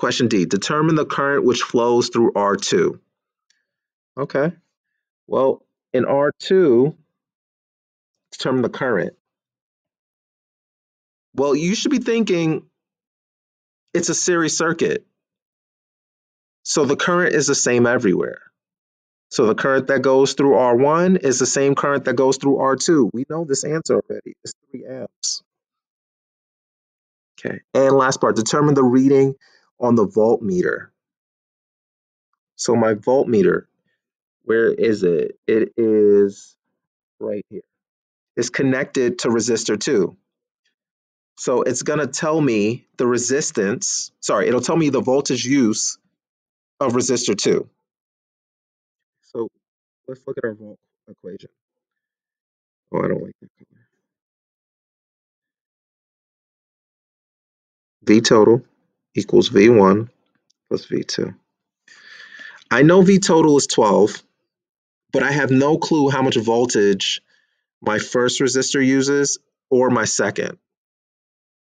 Question D, determine the current which flows through R2. Okay, well, in R2, determine the current. Well, you should be thinking it's a series circuit. So the current is the same everywhere. So the current that goes through R1 is the same current that goes through R2. We know this answer already. It's 3 amps. Okay, and last part, determine the reading on the voltmeter. So my voltmeter, where is it? It is right here. It's connected to resistor 2. So it's going to tell me the resistance, sorry, it'll tell me the voltage use of resistor 2. So let's look at our volt equation. Oh, I don't like that color. V total equals V1 plus V2. I know V total is 12, but I have no clue how much voltage my first resistor uses or my second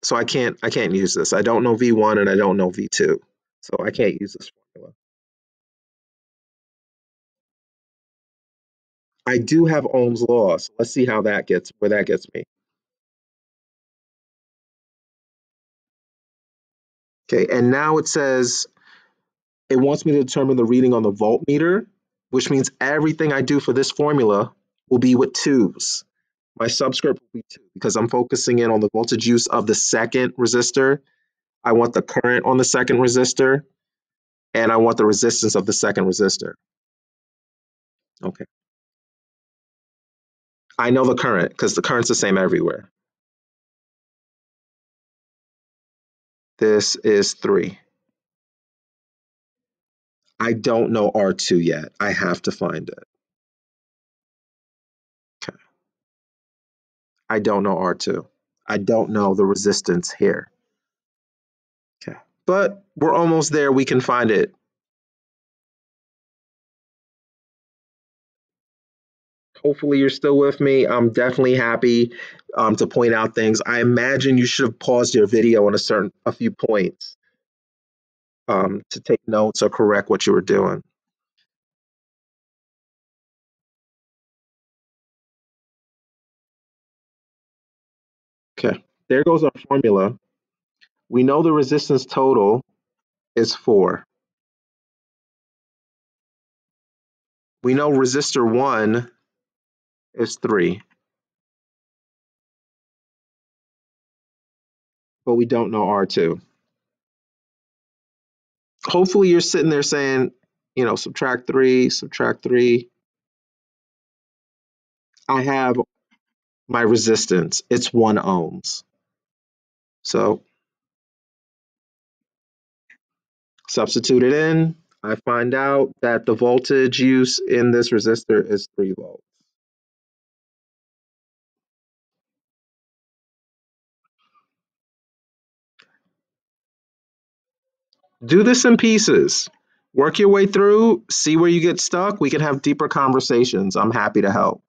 so I can't I can't use this. I don't know V1 and I don't know V2. So I can't use this formula. I do have Ohm's law, so let's see how that gets where that gets me. Okay, and now it says it wants me to determine the reading on the voltmeter, which means everything I do for this formula will be with twos my subscript will be 2 because I'm focusing in on the voltage use of the second resistor. I want the current on the second resistor, and I want the resistance of the second resistor. Okay. I know the current because the current's the same everywhere. This is 3. I don't know R2 yet. I have to find it. Okay. I don't know R2. I don't know the resistance here. Okay, but we're almost there. We can find it. Hopefully you're still with me. I'm definitely happy um, to point out things. I imagine you should have paused your video on a certain a few points um, to take notes or correct what you were doing. Okay, there goes our formula. We know the resistance total is 4. We know resistor 1 is 3. But we don't know R2. Hopefully you're sitting there saying, you know, subtract 3, subtract 3. I have my resistance. It's one ohms. So substitute it in. I find out that the voltage use in this resistor is 3 volts. Do this in pieces. Work your way through, see where you get stuck. We can have deeper conversations. I'm happy to help.